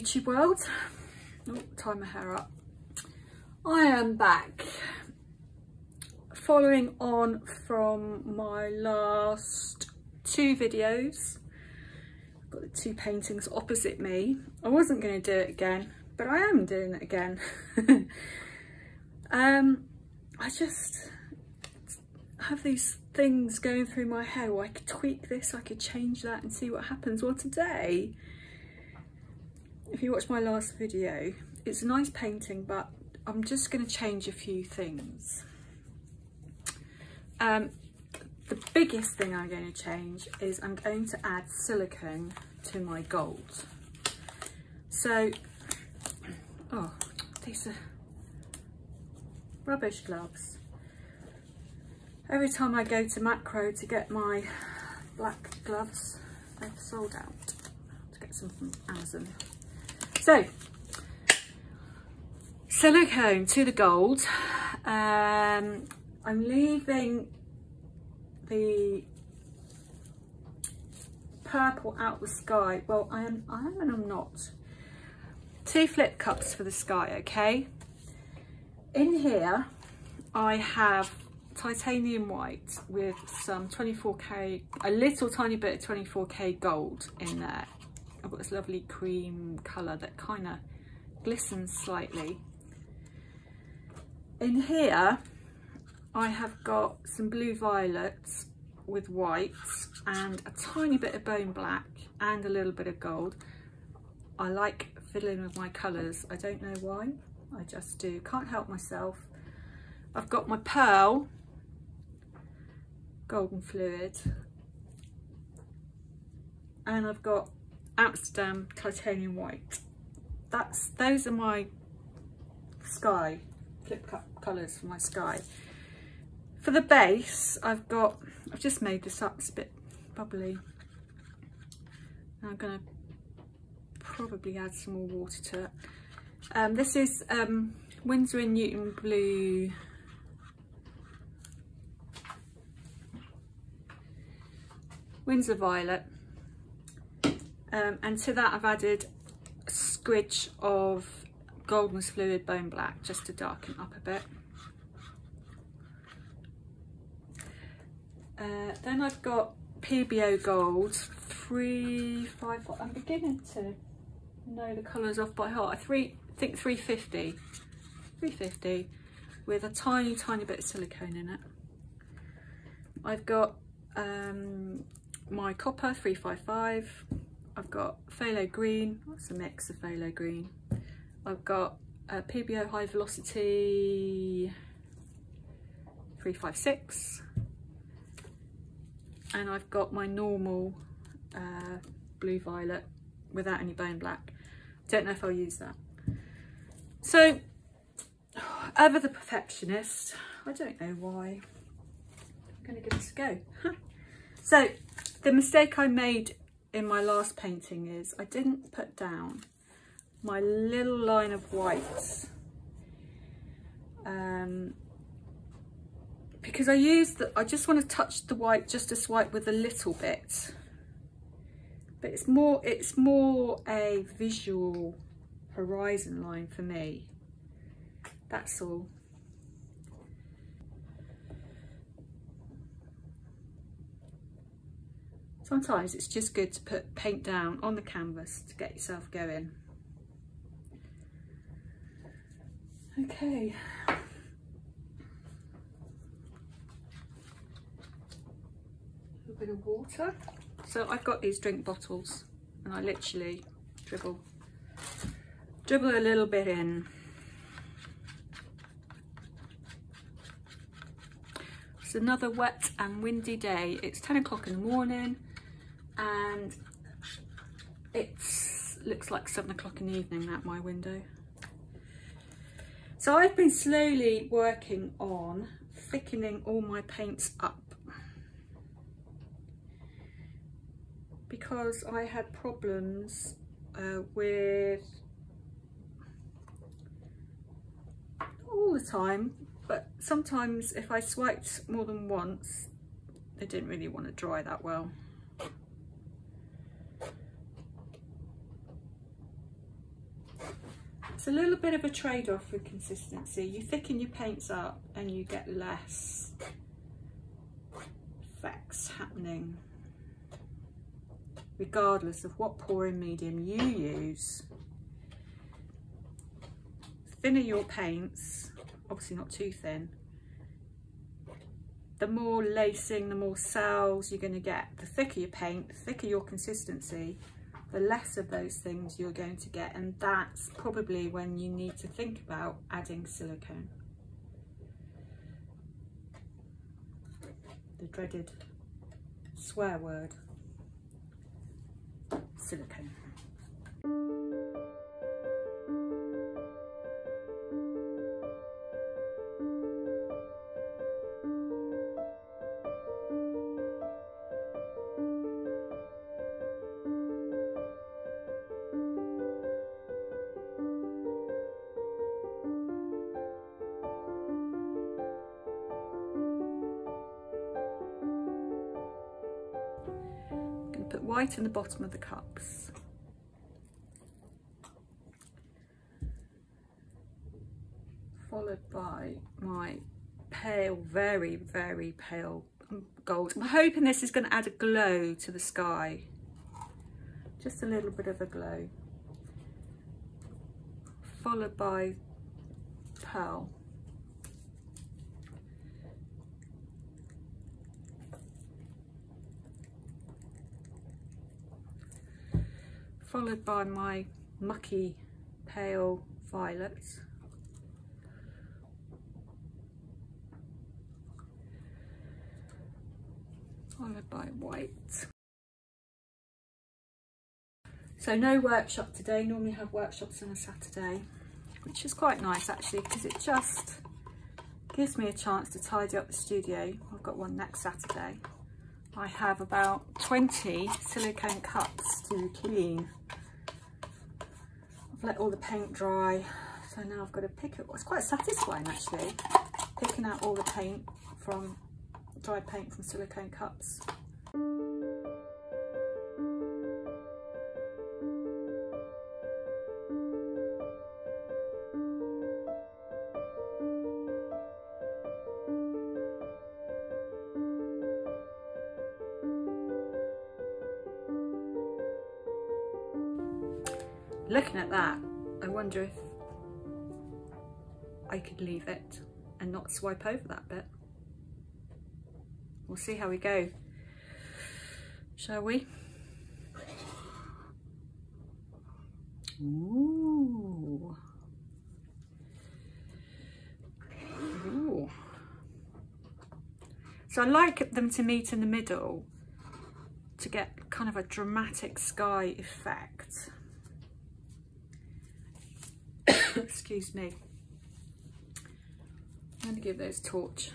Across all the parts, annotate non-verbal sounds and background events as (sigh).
YouTube world. Oh, tie my hair up. I am back. Following on from my last two videos. I've got the two paintings opposite me. I wasn't going to do it again, but I am doing it again. (laughs) um, I just have these things going through my head. Well, I could tweak this, I could change that and see what happens. Well, today if you watch my last video, it's a nice painting, but I'm just going to change a few things. Um, the biggest thing I'm going to change is I'm going to add silicone to my gold. So, oh, these are rubbish gloves. Every time I go to Makro to get my black gloves, they've sold out. To get some from Amazon. So, silicone to the gold. Um, I'm leaving the purple out the sky. Well, I am, I am and I'm not. Two flip cups for the sky, okay? In here, I have titanium white with some 24k, a little tiny bit of 24k gold in there. I've got this lovely cream colour that kind of glistens slightly. In here, I have got some blue violets with white and a tiny bit of bone black and a little bit of gold. I like fiddling with my colours. I don't know why. I just do. Can't help myself. I've got my pearl golden fluid and I've got Amsterdam titanium white. That's those are my sky flip cup colours for my sky. For the base, I've got I've just made this up. It's a bit bubbly. I'm gonna probably add some more water to it. Um, this is um, Winsor and Newton Blue Winsor Violet um, and to that I've added a squidge of Golden's Fluid Bone Black just to darken up a bit. Uh, then I've got PBO Gold, three, five, I'm beginning to know the colours off by heart. I three, think 350, 350 with a tiny, tiny bit of silicone in it. I've got um, my copper 355, I've got phthalo green, that's a mix of phthalo green. I've got a PBO high velocity 356 and I've got my normal uh, blue violet without any bone black. Don't know if I'll use that. So, (sighs) ever the perfectionist, I don't know why. I'm going to give this a go. (laughs) so, the mistake I made in my last painting is I didn't put down my little line of whites um, because I use the, I just want to touch the white just a swipe with a little bit. But it's more it's more a visual horizon line for me. That's all Sometimes it's just good to put paint down on the canvas to get yourself going. Okay. A bit of water. So I've got these drink bottles and I literally dribble, dribble a little bit in. It's another wet and windy day. It's 10 o'clock in the morning and it looks like seven o'clock in the evening at my window. So I've been slowly working on thickening all my paints up because I had problems uh, with all the time but sometimes if I swiped more than once they didn't really want to dry that well. A little bit of a trade-off with consistency. You thicken your paints up and you get less effects happening regardless of what pouring medium you use. Thinner your paints, obviously not too thin, the more lacing, the more cells you're going to get. The thicker your paint, the thicker your consistency, the less of those things you're going to get and that's probably when you need to think about adding silicone. The dreaded swear word, silicone. White in the bottom of the cups. Followed by my pale, very, very pale gold. I'm hoping this is going to add a glow to the sky. Just a little bit of a glow. Followed by pearl. Followed by my mucky pale violets. Followed by white. So no workshop today, normally have workshops on a Saturday, which is quite nice actually because it just gives me a chance to tidy up the studio. I've got one next Saturday. I have about 20 silicone cups to clean. I've let all the paint dry, so now I've got to pick it. It's quite satisfying actually, picking out all the paint from dry paint from silicone cups. Looking at that, I wonder if I could leave it and not swipe over that bit. We'll see how we go, shall we? Ooh. So I like them to meet in the middle to get kind of a dramatic sky effect. Excuse me. I'm going to give those torch.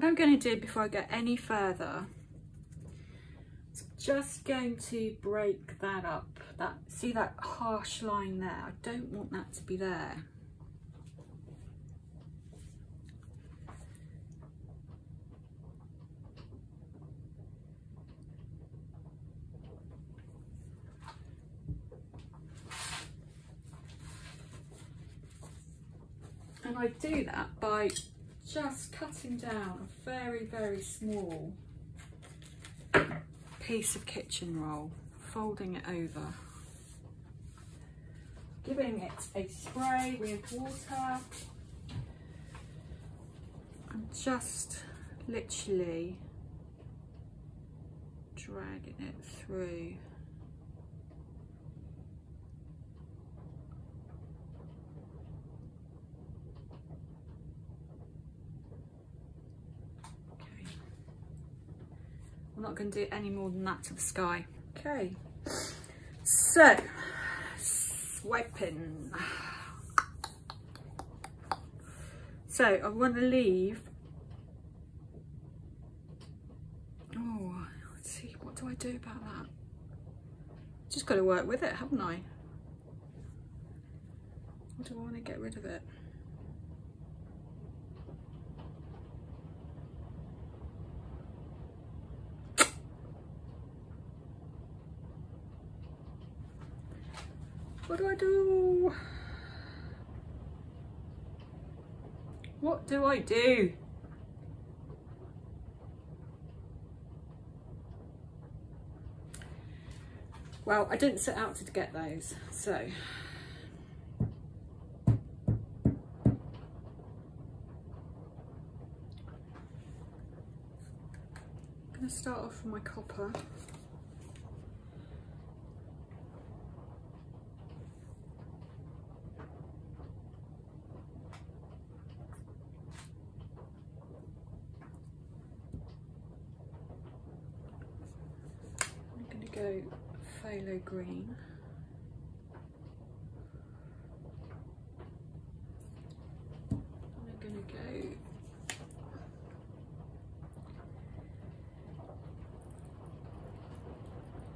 What I'm going to do before I get any further is just going to break that up. That See that harsh line there? I don't want that to be there. And I do that by just cutting down a very, very small piece of kitchen roll, folding it over, giving it a spray with water I'm just literally dragging it through. Okay. I'm not going to do any more than that to the sky. Okay, so swiping. So I want to leave. Oh, let's see, what do I do about that? Just got to work with it, haven't I? Or do I want to get rid of it? What do I do? What do I do? Well, I didn't set out to get those, so. I'm to start off with my copper. Go phthalo green. I'm going to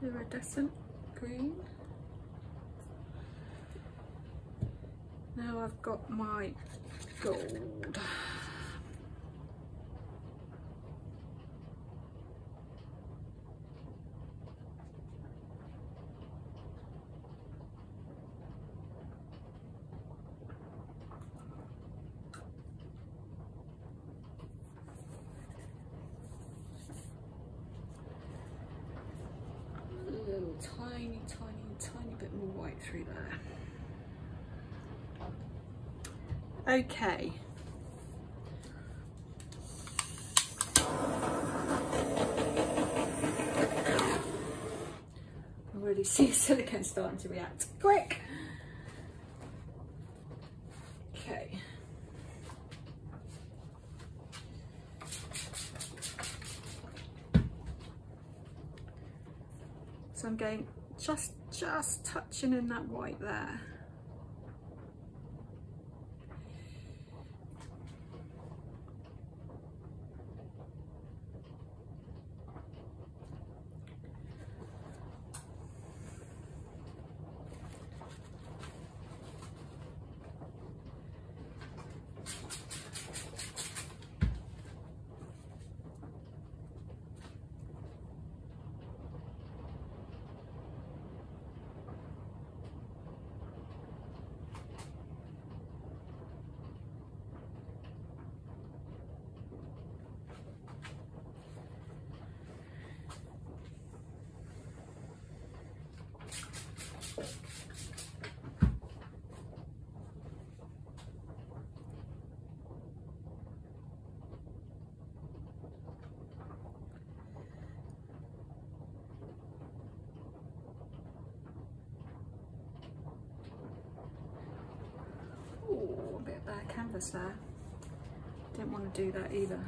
go iridescent green. Now I've got my gold. Tiny, tiny, tiny bit more white through there. Okay. I already see silicone starting to react. Quick! Okay. So I'm going just, just touching in that white there. Ooh, a bit of bad canvas there. Didn't want to do that either.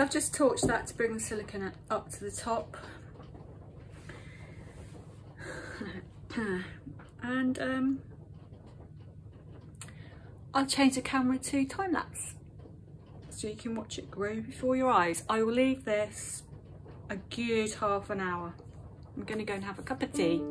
So I've just torched that to bring the silicone up to the top. (sighs) and um, I'll change the camera to time lapse so you can watch it grow before your eyes. I will leave this a good half an hour. I'm going to go and have a cup of tea.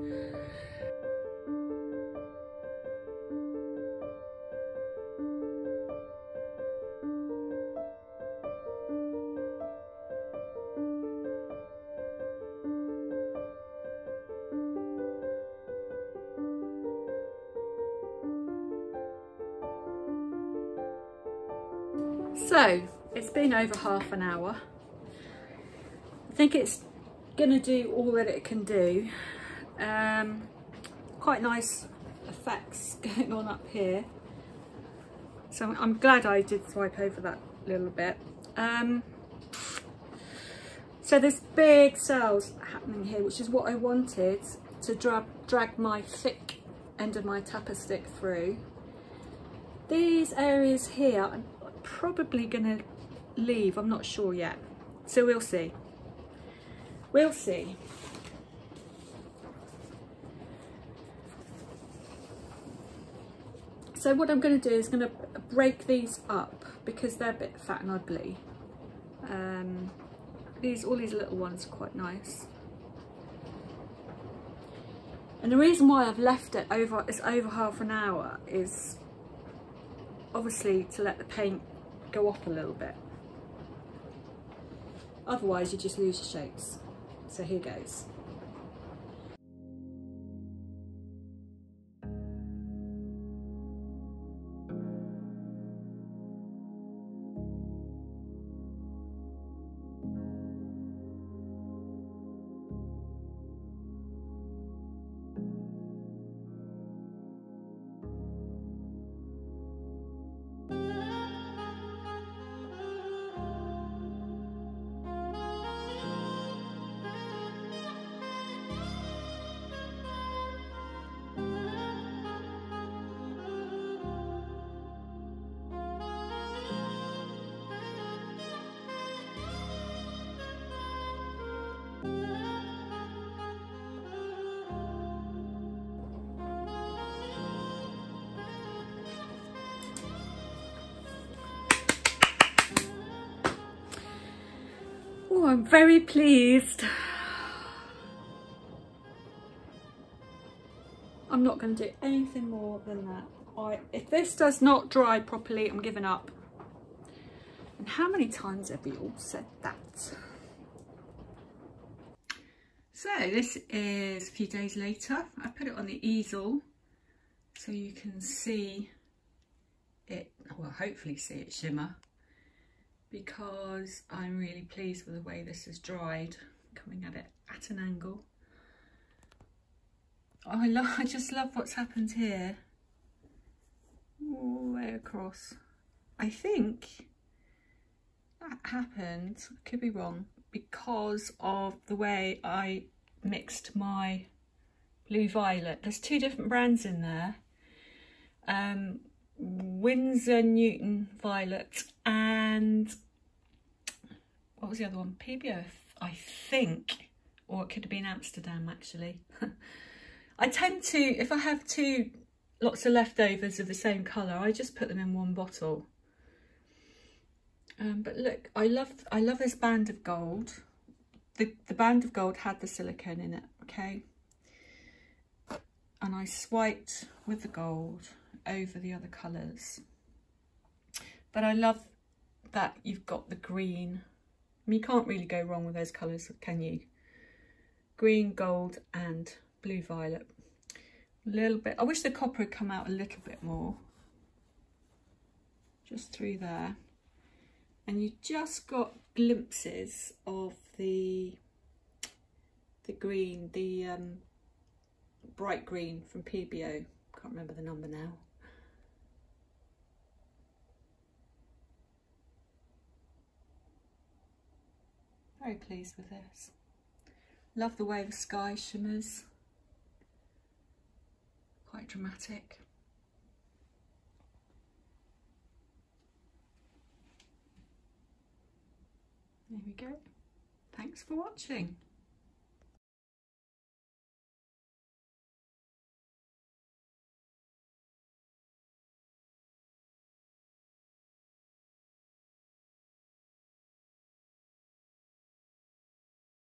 Over half an hour. I think it's going to do all that it can do. Um, quite nice effects (laughs) going on up here. So I'm glad I did swipe over that little bit. Um, so there's big cells happening here, which is what I wanted to dra drag my thick end of my tapper stick through. These areas here, I'm probably to leave. I'm not sure yet. So we'll see. We'll see. So what I'm going to do is going to break these up because they're a bit fat and ugly. Um, these, all these little ones are quite nice. And the reason why I've left it over, it's over half an hour is obviously to let the paint go up a little bit. Otherwise you just lose your shapes. So here goes. Oh, I'm very pleased. I'm not going to do anything more than that. I, if this does not dry properly, I'm giving up. And how many times have we all said that? So this is a few days later. I put it on the easel so you can see it, well hopefully see it shimmer because I'm really pleased with the way this has dried, coming at it at an angle. Oh, I, love, I just love what's happened here. All the way across. I think that happened, could be wrong, because of the way I mixed my blue violet. There's two different brands in there. Um, Winsor Newton Violet and what was the other one? PBO, I think, or it could have been Amsterdam actually. (laughs) I tend to, if I have two lots of leftovers of the same colour, I just put them in one bottle. Um, but look, I love I love this band of gold. The, the band of gold had the silicone in it, okay? And I swiped with the gold over the other colours. But I love that you've got the green. You can't really go wrong with those colours, can you? Green, gold and blue violet. A little bit. I wish the copper had come out a little bit more. Just through there. And you just got glimpses of the the green, the um, bright green from PBO. Can't remember the number now. Very pleased with this. Love the way the sky shimmers. Quite dramatic. There we go. Thanks for watching.